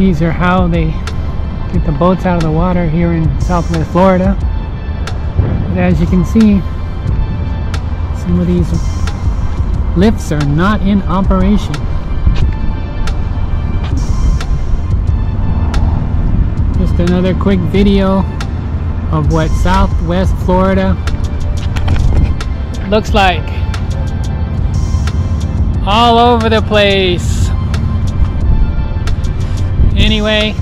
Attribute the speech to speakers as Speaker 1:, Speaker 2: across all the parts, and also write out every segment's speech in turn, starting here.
Speaker 1: These are how they get the boats out of the water here in southwest Florida. But as you can see, some of these lifts are not in operation. Just another quick video of what southwest Florida looks like. All over the place. Anyway,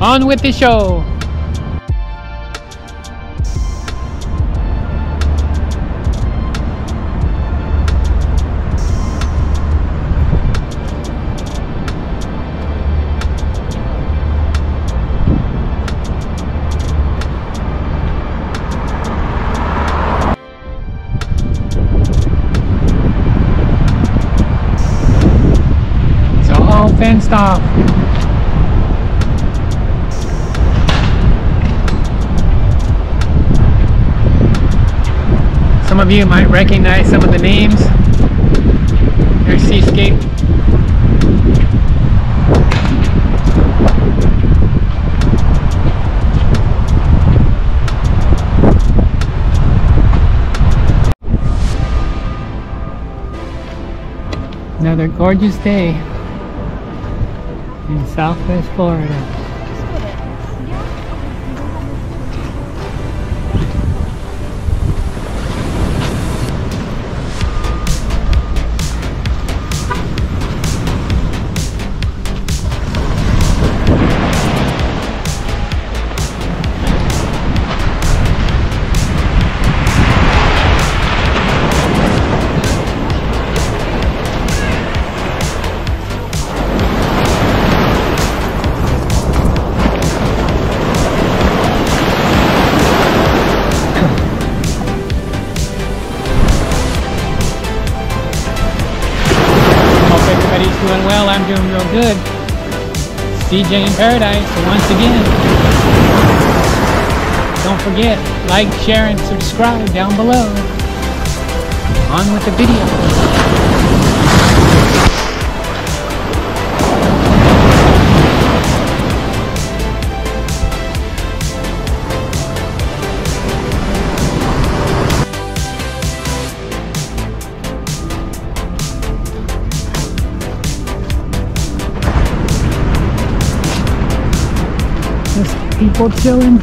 Speaker 1: on with the show. Fenced off. Some of you might recognize some of the names. There's Seascape. Another gorgeous day in Southwest Florida. Doing real good. CJ in Paradise once again. Don't forget, like, share, and subscribe down below. On with the video. People chilling,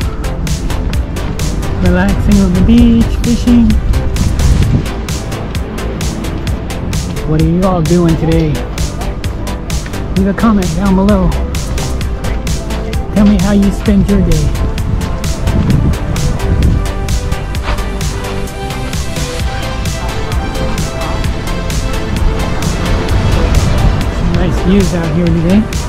Speaker 1: relaxing on the beach, fishing. What are you all doing today? Leave a comment down below. Tell me how you spend your day. Nice views out here today.